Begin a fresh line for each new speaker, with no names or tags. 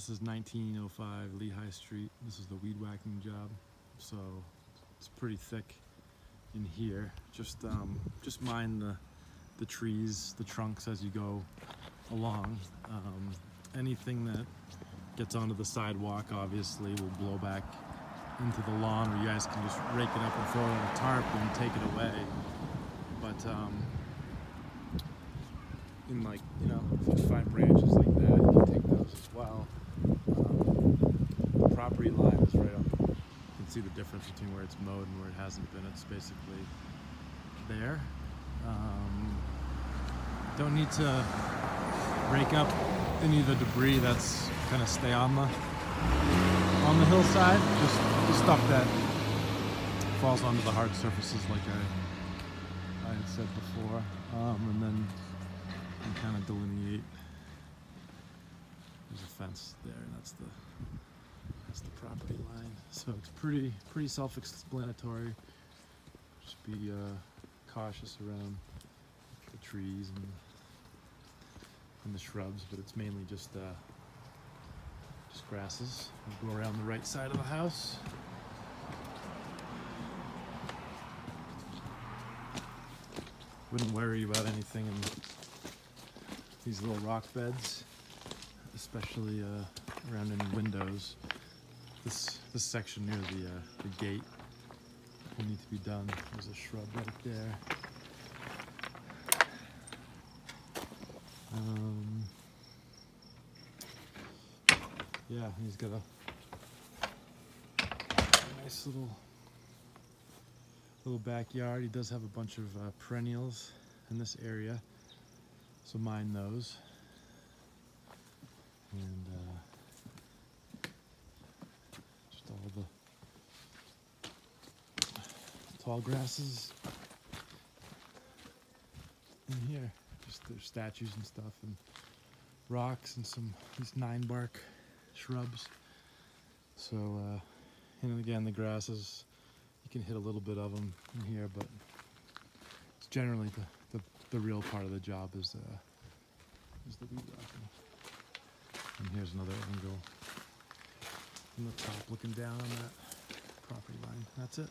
This is 1905 Lehigh Street. This is the weed whacking job. So it's pretty thick in here. Just um, just mind the the trees, the trunks as you go along. Um, anything that gets onto the sidewalk obviously will blow back into the lawn, or you guys can just rake it up and throw it on a tarp and take it away. But um, in like you know, if you find branches like that, you can take those as well. Um, the property line is right up. You can see the difference between where it's mowed and where it hasn't been. It's basically there. Um, don't need to rake up any of the debris that's kind of stay on the on the hillside. Just the stuff that falls onto the hard surfaces, like I I had said before, um, and then kind of delineate. There's a fence there, and that's the property line. So it's pretty pretty self-explanatory. Just be uh, cautious around the trees and and the shrubs, but it's mainly just uh, just grasses. We'll go around the right side of the house. Wouldn't worry about anything in these little rock beds, especially uh, around any windows. This this section near the uh, the gate will need to be done. There's a shrub right there. Um, yeah, he's got a, nice little little backyard. He does have a bunch of uh, perennials in this area, so mind those. And uh, just all the tall grasses in here. Just there's statues and stuff and rocks and some these nine bark shrubs. So, uh, and again, the grasses, you can hit a little bit of them in here, but it's generally the, the, the real part of the job is, uh, is the weed whacking. And here's another angle from the top looking down on that property line. That's it.